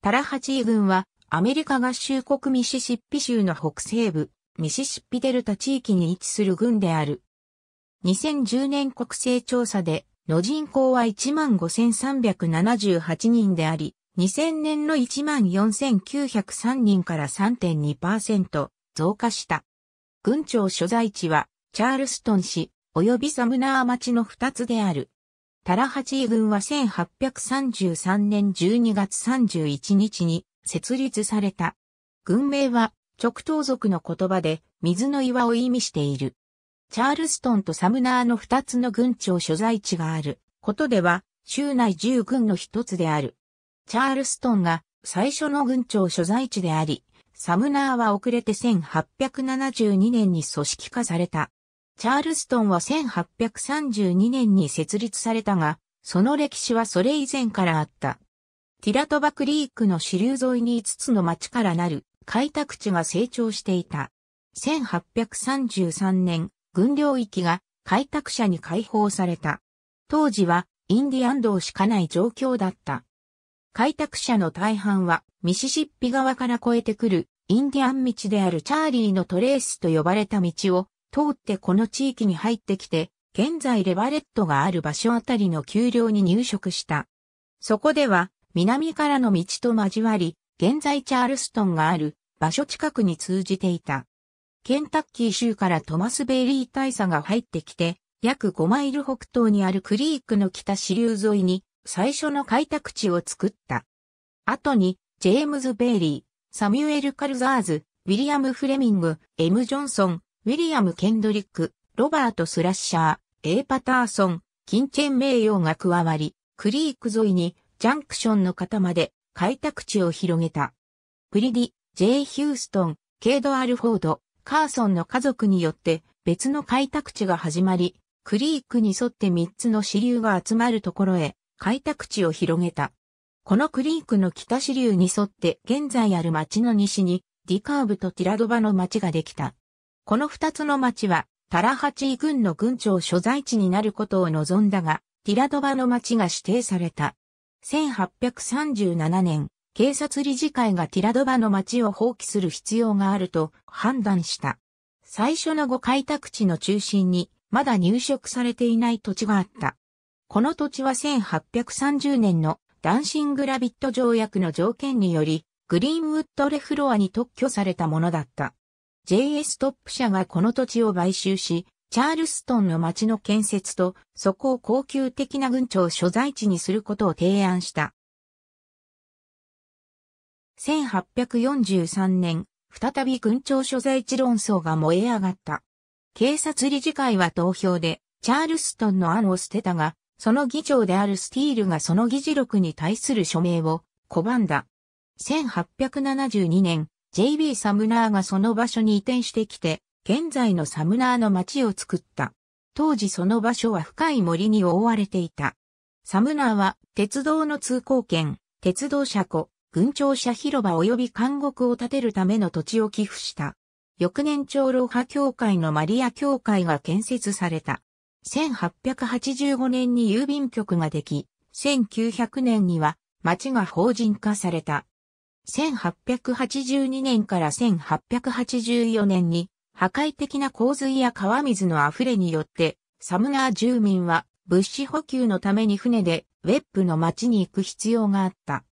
タラハチー郡はアメリカ合衆国ミシシッピ州の北西部、ミシシッピデルタ地域に位置する郡である。2010年国勢調査での人口は15,378人であり、2000年の14,903人から3.2%増加した。郡庁所在地はチャールストン市及びサムナー町の2つである。タラハチー郡は1833年12月31日に設立された。郡名は直東族の言葉で水の岩を意味している。チャールストンとサムナーの二つの郡庁所在地があることでは州内10郡の一つである。チャールストンが最初の郡庁所在地であり、サムナーは遅れて1872年に組織化された。チャールストンは1832年に設立されたが、その歴史はそれ以前からあった。ティラトバクリークの支流沿いに5つの町からなる開拓地が成長していた。1833年、軍領域が開拓者に解放された。当時はインディアン道しかない状況だった。開拓者の大半はミシシッピ川から越えてくるインディアン道であるチャーリーのトレースと呼ばれた道を通ってこの地域に入ってきて、現在レバレットがある場所あたりの丘陵に入植した。そこでは、南からの道と交わり、現在チャールストンがある場所近くに通じていた。ケンタッキー州からトマスベイリー大佐が入ってきて、約5マイル北東にあるクリークの北支流沿いに最初の開拓地を作った。後に、ジェームズ・ベイリー、サミュエル・カルザーズ、ウィリアム・フレミング、エム・ジョンソン、ウィリアム・ケンドリック、ロバート・スラッシャー、エー・パターソン、キンチェン・メイヨが加わり、クリーク沿いにジャンクションの方まで開拓地を広げた。プリディ、ジェイ・ヒューストン、ケイド・アルフォード、カーソンの家族によって別の開拓地が始まり、クリークに沿って3つの支流が集まるところへ開拓地を広げた。このクリークの北支流に沿って現在ある町の西にディカーブとティラドバの町ができた。この二つの町は、タラハチー軍の軍庁所在地になることを望んだが、ティラドバの町が指定された。1837年、警察理事会がティラドバの町を放棄する必要があると判断した。最初の5開拓地の中心に、まだ入植されていない土地があった。この土地は1830年のダンシングラビット条約の条件により、グリーンウッドレフロアに特許されたものだった。JS トップ社がこの土地を買収し、チャールストンの町の建設と、そこを高級的な軍庁所在地にすることを提案した。1843年、再び軍庁所在地論争が燃え上がった。警察理事会は投票で、チャールストンの案を捨てたが、その議長であるスティールがその議事録に対する署名を拒んだ。1872年、JB サムナーがその場所に移転してきて、現在のサムナーの町を作った。当時その場所は深い森に覆われていた。サムナーは鉄道の通行券、鉄道車庫、軍庁舎広場及び監獄を建てるための土地を寄付した。翌年長老派教会のマリア教会が建設された。1885年に郵便局ができ、1900年には町が法人化された。1882年から1884年に破壊的な洪水や川水の溢れによってサムナー住民は物資補給のために船でウェップの町に行く必要があった。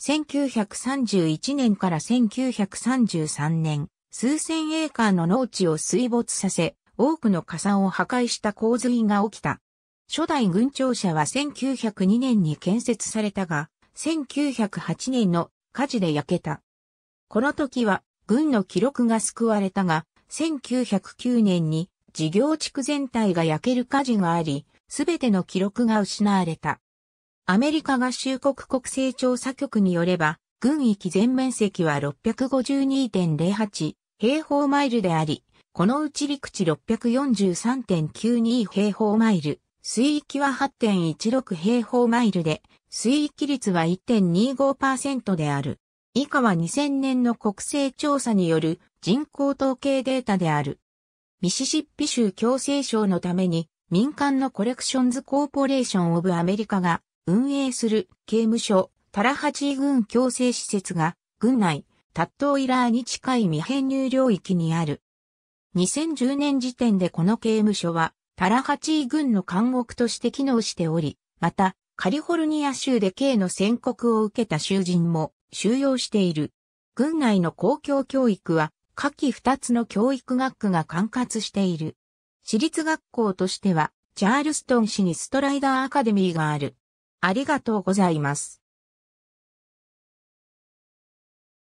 1931年から1933年、数千エーカーの農地を水没させ、多くの火山を破壊した洪水が起きた。初代軍庁舎は1902年に建設されたが、1908年の火事で焼けた。この時は軍の記録が救われたが、1909年に事業地区全体が焼ける火事があり、すべての記録が失われた。アメリカ合衆国国勢調査局によれば、軍域全面積は652.08平方マイルであり、このうち陸地643.92平方マイル、水域は8.16平方マイルで、水域率は1.25%である。以下は2000年の国勢調査による人口統計データである。ミシシッピ州共生省のために民間のコレクションズコーポレーションオブアメリカが運営する刑務所、タラハチー軍強制施設が、軍内、タットーイラーに近い未編入領域にある。2010年時点でこの刑務所は、タラハチー軍の監獄として機能しており、また、カリフォルニア州で刑の宣告を受けた囚人も収容している。軍内の公共教育は、下記二つの教育学区が管轄している。私立学校としては、チャールストン市にストライダーアカデミーがある。ありがとうございます。